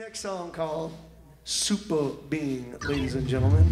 next song called Super Being, ladies and gentlemen.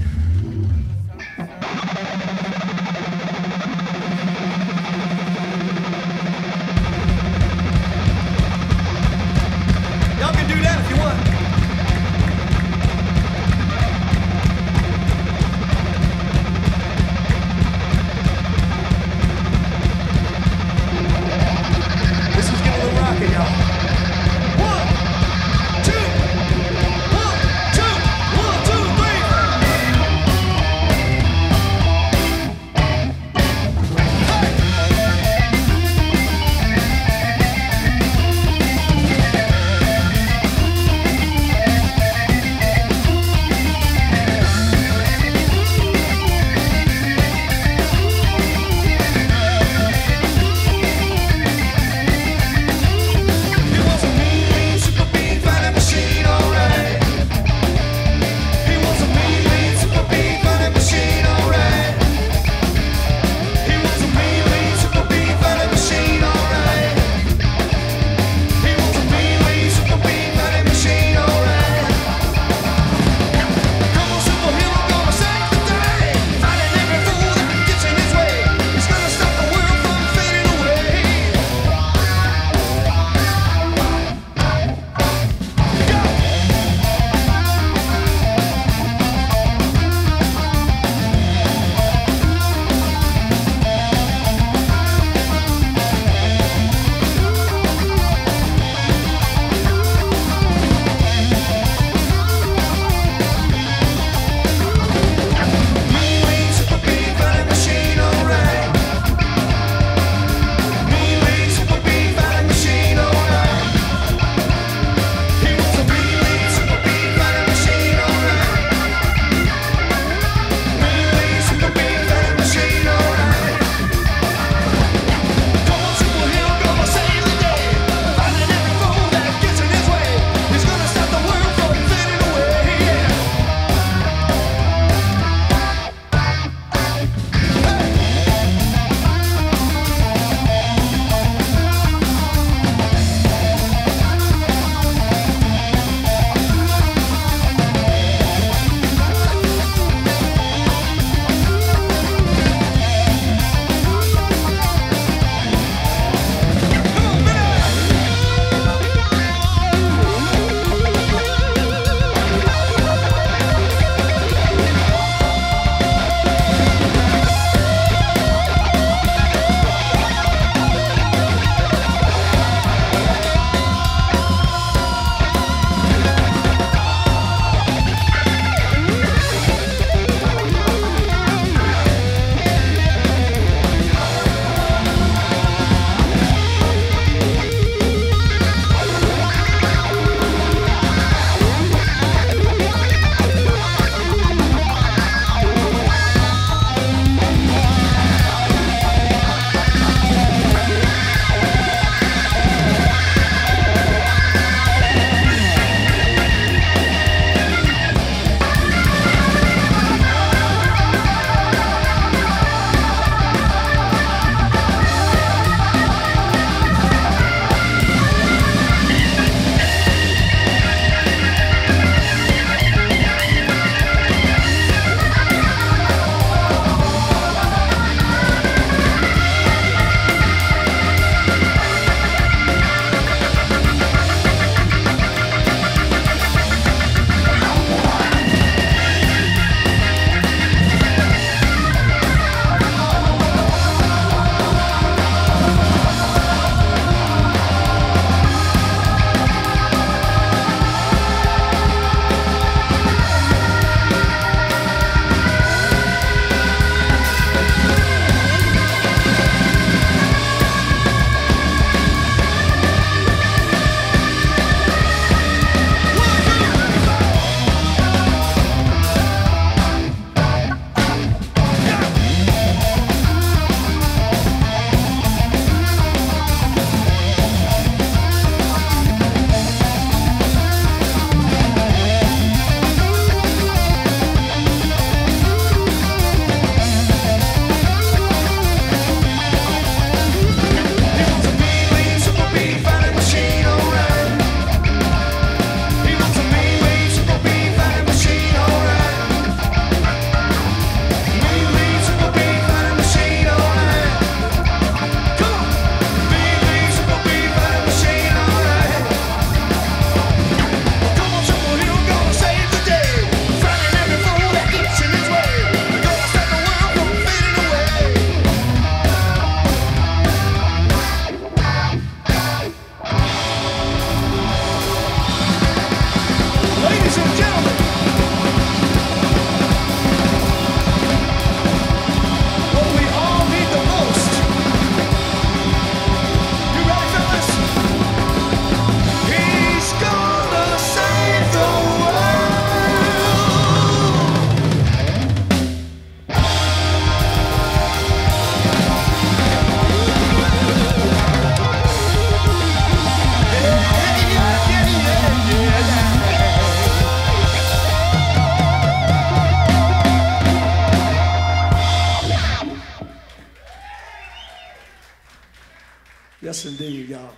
Yes, indeed, y'all.